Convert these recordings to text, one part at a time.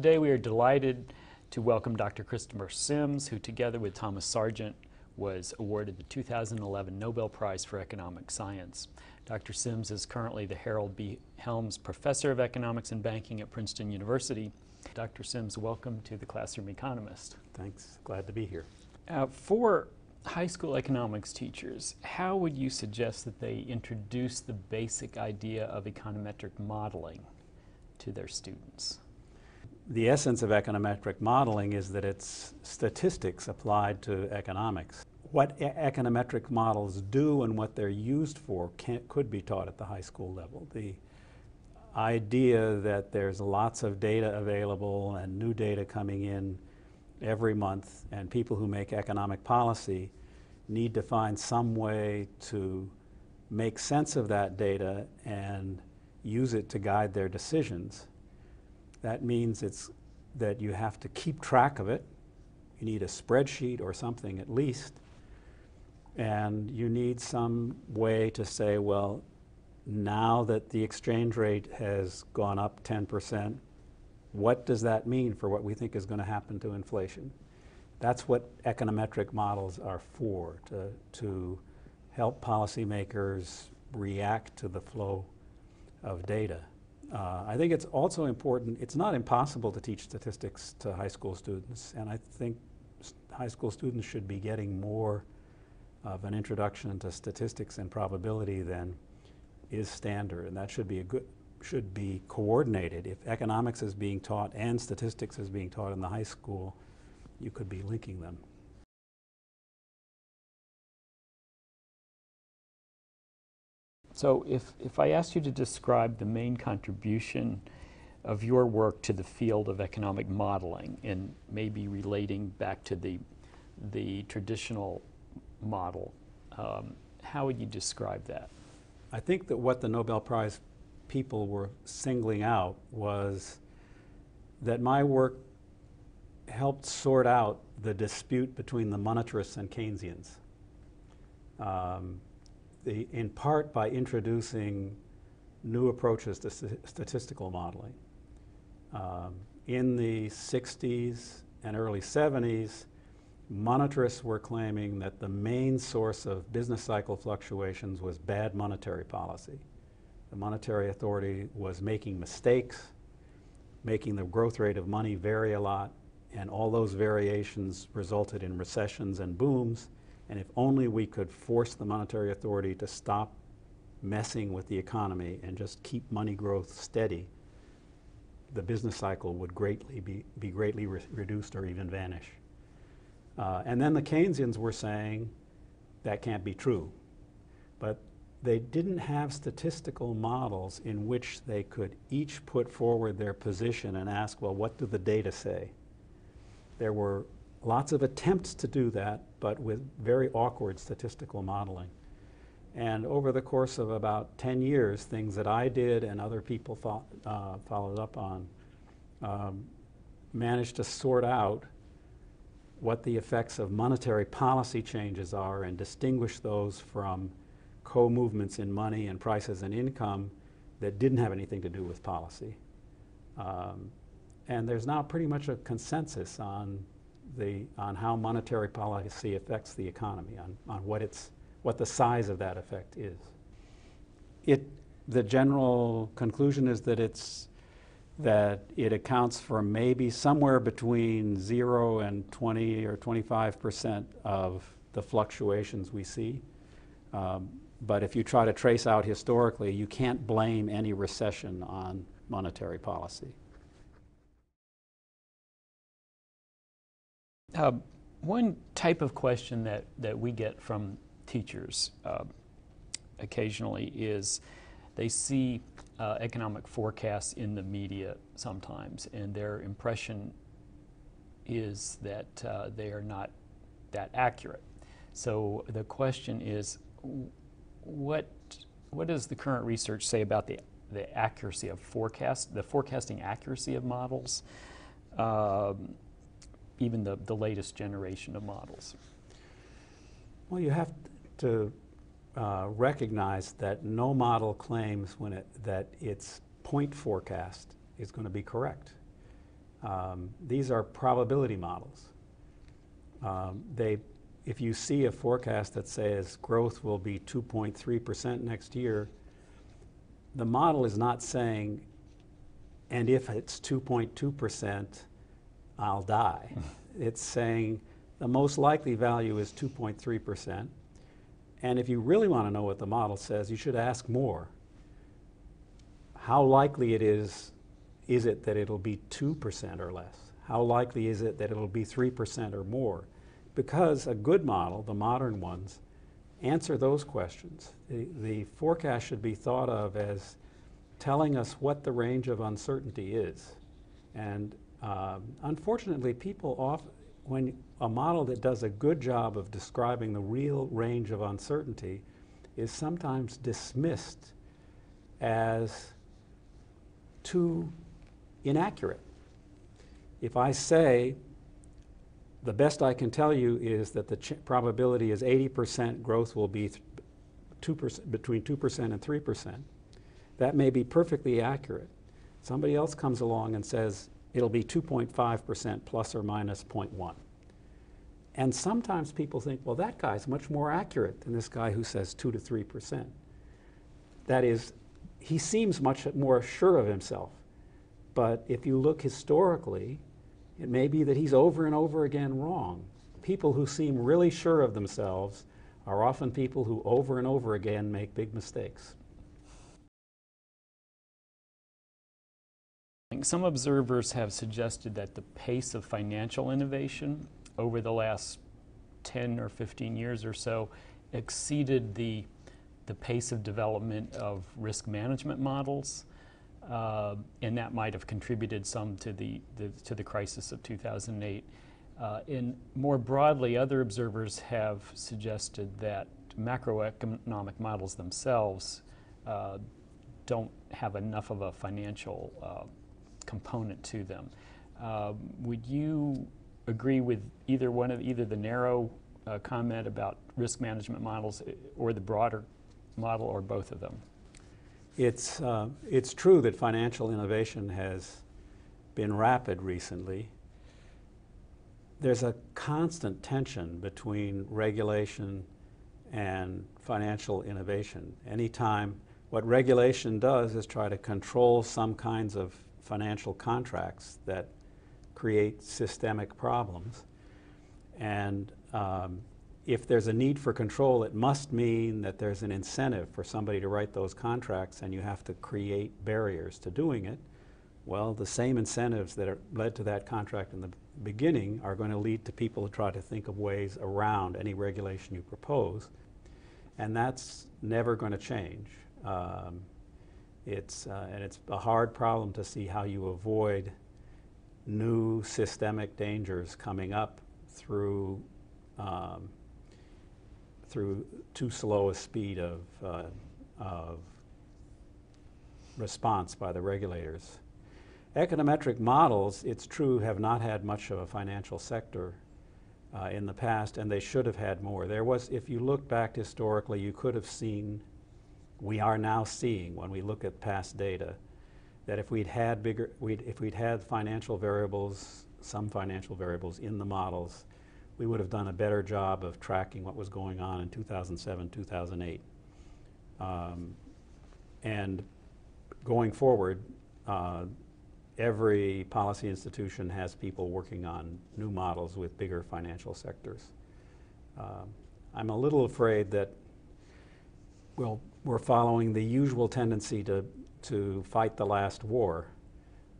Today we are delighted to welcome Dr. Christopher Sims, who together with Thomas Sargent was awarded the 2011 Nobel Prize for Economic Science. Dr. Sims is currently the Harold B. Helms Professor of Economics and Banking at Princeton University. Dr. Sims, welcome to the Classroom Economist. Thanks. Glad to be here. Uh, for high school economics teachers, how would you suggest that they introduce the basic idea of econometric modeling to their students? The essence of econometric modeling is that it's statistics applied to economics. What e econometric models do and what they're used for could be taught at the high school level. The idea that there's lots of data available and new data coming in every month and people who make economic policy need to find some way to make sense of that data and use it to guide their decisions. That means it's that you have to keep track of it. You need a spreadsheet or something at least. And you need some way to say, well, now that the exchange rate has gone up 10%, what does that mean for what we think is going to happen to inflation? That's what econometric models are for, to, to help policymakers react to the flow of data. Uh, I think it's also important, it's not impossible to teach statistics to high school students, and I think high school students should be getting more of an introduction to statistics and probability than is standard, and that should be a good, should be coordinated. If economics is being taught and statistics is being taught in the high school, you could be linking them. So if, if I asked you to describe the main contribution of your work to the field of economic modeling and maybe relating back to the, the traditional model, um, how would you describe that? I think that what the Nobel Prize people were singling out was that my work helped sort out the dispute between the monetarists and Keynesians. Um, the, in part by introducing new approaches to st statistical modeling. Um, in the 60s and early 70s, monetarists were claiming that the main source of business cycle fluctuations was bad monetary policy. The monetary authority was making mistakes, making the growth rate of money vary a lot, and all those variations resulted in recessions and booms. And if only we could force the monetary authority to stop messing with the economy and just keep money growth steady, the business cycle would greatly be, be greatly re reduced or even vanish. Uh, and then the Keynesians were saying that can't be true. But they didn't have statistical models in which they could each put forward their position and ask, well, what do the data say? There were lots of attempts to do that, but with very awkward statistical modeling. And over the course of about 10 years, things that I did and other people uh, followed up on um, managed to sort out what the effects of monetary policy changes are and distinguish those from co-movements in money and prices and income that didn't have anything to do with policy. Um, and there's now pretty much a consensus on the on how monetary policy affects the economy, on, on what it's what the size of that effect is. It the general conclusion is that it's that it accounts for maybe somewhere between zero and 20 or 25 percent of the fluctuations we see. Um, but if you try to trace out historically, you can't blame any recession on monetary policy. Uh, one type of question that, that we get from teachers uh, occasionally is they see uh, economic forecasts in the media sometimes, and their impression is that uh, they are not that accurate. So the question is, what what does the current research say about the the accuracy of forecast, the forecasting accuracy of models? Um, even the, the latest generation of models? Well, you have to uh, recognize that no model claims when it, that its point forecast is going to be correct. Um, these are probability models. Um, they, if you see a forecast that says growth will be 2.3% next year, the model is not saying, and if it's 2.2%, I'll die. it's saying the most likely value is 2.3%. And if you really want to know what the model says, you should ask more. How likely it is, is it that it'll be 2% or less? How likely is it that it'll be 3% or more? Because a good model, the modern ones, answer those questions. The, the forecast should be thought of as telling us what the range of uncertainty is. And um, unfortunately, people often, when a model that does a good job of describing the real range of uncertainty is sometimes dismissed as too inaccurate. If I say the best I can tell you is that the probability is 80% growth will be 2%, between 2% and 3%, that may be perfectly accurate. Somebody else comes along and says it'll be 2.5% plus or minus 0.1. And sometimes people think, well, that guy's much more accurate than this guy who says 2 to 3%. That is, he seems much more sure of himself. But if you look historically, it may be that he's over and over again wrong. People who seem really sure of themselves are often people who over and over again make big mistakes. Some observers have suggested that the pace of financial innovation over the last 10 or 15 years or so exceeded the, the pace of development of risk management models. Uh, and that might have contributed some to the, the to the crisis of 2008. Uh, and more broadly, other observers have suggested that macroeconomic models themselves uh, don't have enough of a financial uh, component to them. Um, would you agree with either one of either the narrow uh, comment about risk management models eh, or the broader model or both of them? It's, uh, it's true that financial innovation has been rapid recently. There's a constant tension between regulation and financial innovation. Anytime what regulation does is try to control some kinds of financial contracts that create systemic problems. And um, if there's a need for control, it must mean that there's an incentive for somebody to write those contracts and you have to create barriers to doing it. Well, the same incentives that led to that contract in the beginning are going to lead to people to try to think of ways around any regulation you propose. And that's never going to change. Um, it's, uh, and it's a hard problem to see how you avoid new systemic dangers coming up through um, through too slow a speed of, uh, of response by the regulators. Econometric models, it's true, have not had much of a financial sector uh, in the past, and they should have had more. There was, if you look back historically, you could have seen, we are now seeing when we look at past data, that if we'd had bigger, we'd, if we'd had financial variables, some financial variables in the models, we would have done a better job of tracking what was going on in 2007, 2008. Um, and going forward, uh, every policy institution has people working on new models with bigger financial sectors. Um, I'm a little afraid that well, we're following the usual tendency to to fight the last war.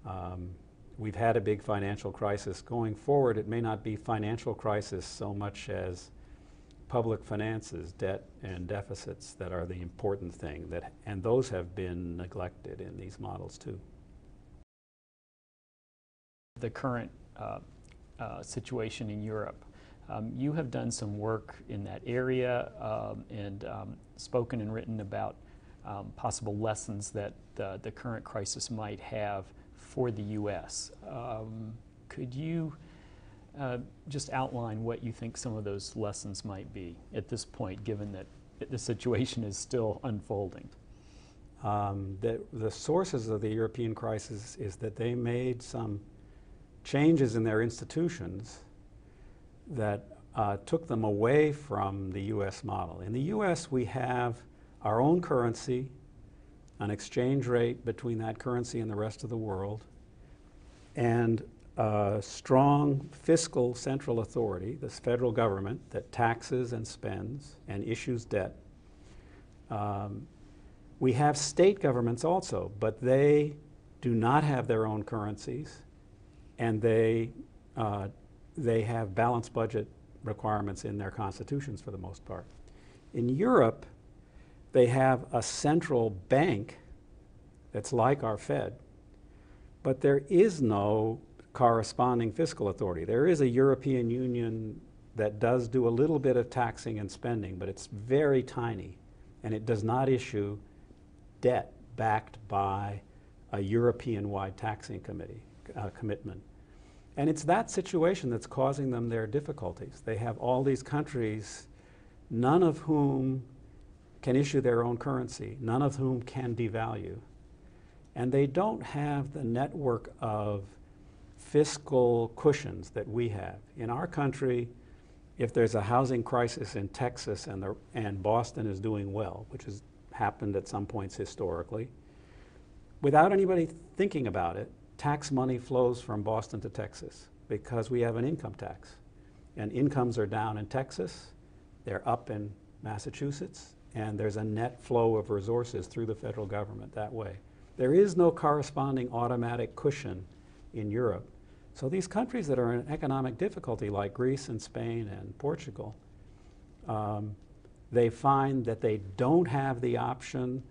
Um, we've had a big financial crisis. Going forward, it may not be financial crisis so much as public finances, debt and deficits that are the important thing, that, and those have been neglected in these models too. The current uh, uh, situation in Europe. Um, you have done some work in that area um, and um, spoken and written about um, possible lessons that the, the, current crisis might have for the U.S. Um, could you uh, just outline what you think some of those lessons might be at this point, given that the situation is still unfolding? Um, the, the sources of the European crisis is that they made some changes in their institutions that uh, took them away from the US model. In the US, we have our own currency, an exchange rate between that currency and the rest of the world, and a strong fiscal central authority, this federal government that taxes and spends and issues debt. Um, we have state governments also, but they do not have their own currencies and they, uh, they have balanced budget requirements in their constitutions for the most part. In Europe, they have a central bank that's like our Fed, but there is no corresponding fiscal authority. There is a European Union that does do a little bit of taxing and spending, but it's very tiny, and it does not issue debt backed by a European-wide taxing committee uh, commitment. And it's that situation that's causing them their difficulties. They have all these countries, none of whom can issue their own currency, none of whom can devalue. And they don't have the network of fiscal cushions that we have. In our country, if there's a housing crisis in Texas and, the, and Boston is doing well, which has happened at some points historically, without anybody thinking about it, tax money flows from Boston to Texas because we have an income tax. And incomes are down in Texas, they're up in Massachusetts, and there's a net flow of resources through the federal government that way. There is no corresponding automatic cushion in Europe. So these countries that are in economic difficulty, like Greece and Spain and Portugal, um, they find that they don't have the option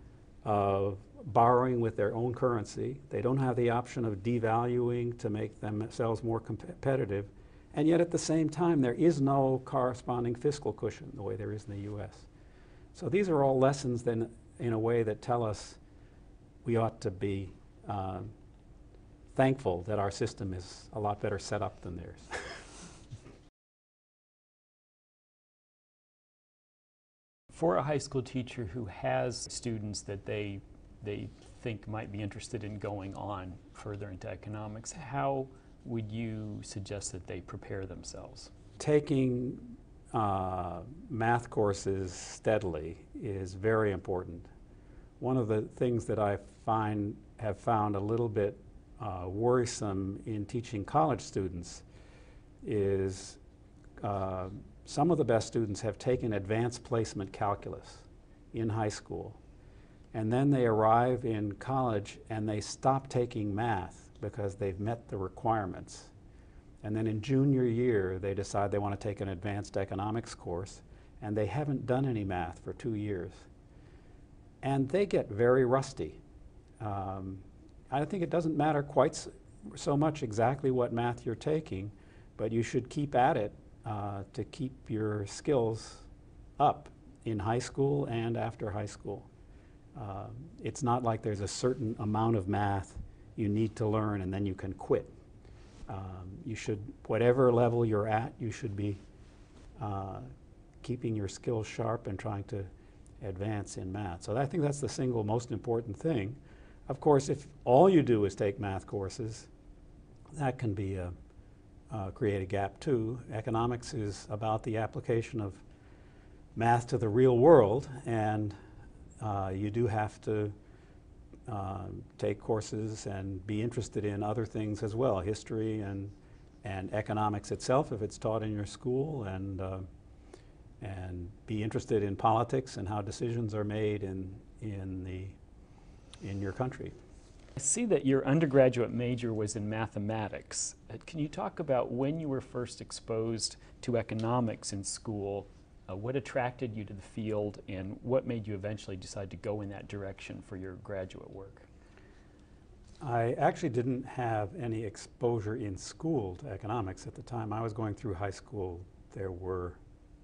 of borrowing with their own currency. They don't have the option of devaluing to make themselves more competitive. And yet at the same time, there is no corresponding fiscal cushion the way there is in the US. So these are all lessons then in a way that tell us we ought to be uh, thankful that our system is a lot better set up than theirs. For a high school teacher who has students that they they think might be interested in going on further into economics, how would you suggest that they prepare themselves? Taking uh, math courses steadily is very important. One of the things that I find have found a little bit uh, worrisome in teaching college students is uh, some of the best students have taken advanced placement calculus in high school and then they arrive in college and they stop taking math because they've met the requirements. And then in junior year, they decide they want to take an advanced economics course, and they haven't done any math for two years. And they get very rusty. Um, I think it doesn't matter quite so much exactly what math you're taking, but you should keep at it uh, to keep your skills up in high school and after high school. Uh, it's not like there's a certain amount of math you need to learn and then you can quit. Um, you should, whatever level you're at, you should be uh, keeping your skills sharp and trying to advance in math. So I think that's the single most important thing. Of course, if all you do is take math courses, that can be a, uh, create a gap too. Economics is about the application of math to the real world, and uh, you do have to uh, take courses and be interested in other things as well, history and, and economics itself if it's taught in your school, and, uh, and be interested in politics and how decisions are made in, in, the, in your country. I see that your undergraduate major was in mathematics. Uh, can you talk about when you were first exposed to economics in school uh, what attracted you to the field and what made you eventually decide to go in that direction for your graduate work? I actually didn't have any exposure in school to economics at the time. I was going through high school. There were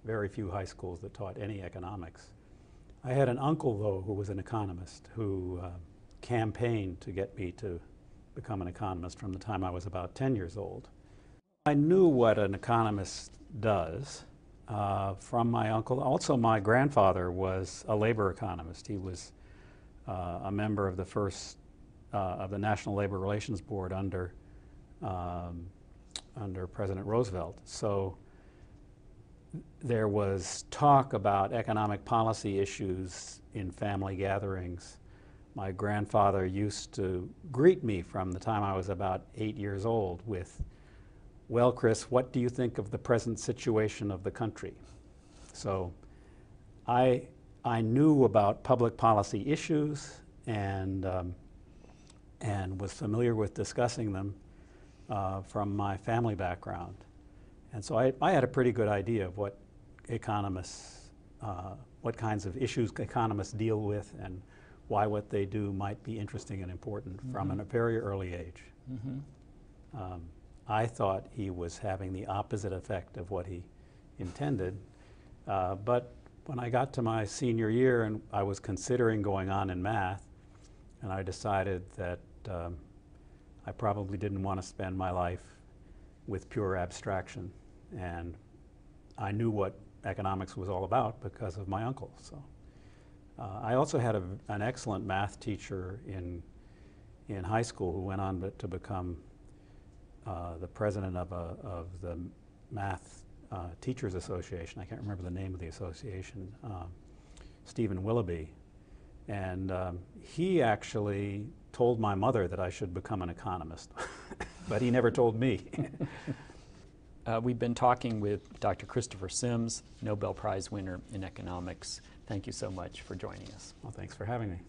very few high schools that taught any economics. I had an uncle, though, who was an economist who uh, campaigned to get me to become an economist from the time I was about 10 years old. I knew what an economist does uh, from my uncle. Also, my grandfather was a labor economist. He was uh, a member of the first uh, of the National Labor Relations Board under um, under President Roosevelt. So there was talk about economic policy issues in family gatherings. My grandfather used to greet me from the time I was about eight years old with, Well, Chris, what do you think of the present situation of the country? So I, I knew about public policy issues and, um, and was familiar with discussing them uh, from my family background. And so I, I had a pretty good idea of what economists, uh, what kinds of issues economists deal with and why what they do might be interesting and important from Mhm. a very early age. Mhm. Um, I thought he was having the opposite effect of what he intended. Uh, but when I got to my senior year and I was considering going on in math, and I decided that um, I probably didn't want to spend my life with pure abstraction. And I knew what economics was all about because of my uncle. So uh, I also had a, an excellent math teacher in in high school who went on to become uh, the president of, a, of the Math uh, Teachers Association. I can't remember the name of the association. Um, Stephen Willoughby, and um, he actually told my mother that I should become an economist, but he never told me. Uh, we've been talking with Dr. Christopher Sims, Nobel Prize winner in economics. Thank you so much for joining us. well, thanks for having me.